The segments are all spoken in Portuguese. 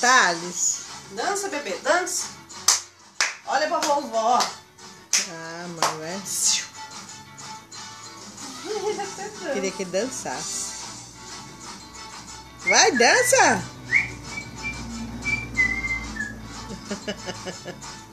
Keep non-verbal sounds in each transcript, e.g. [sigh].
Thales? Dança, bebê, dança. Olha pra vovó. Ah, mãe, vai. [laughs] Queria que dançasse. Vai, dança! [laughs]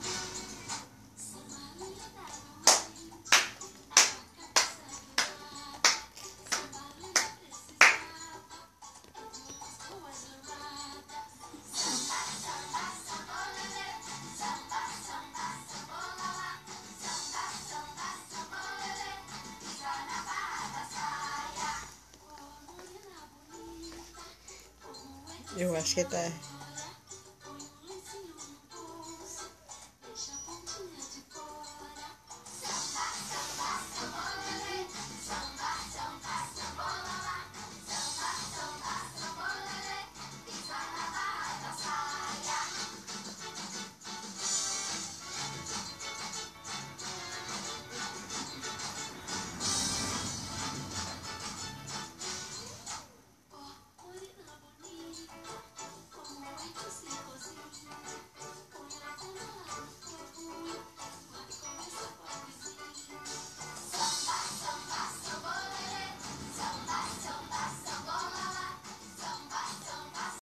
Eu acho que tá.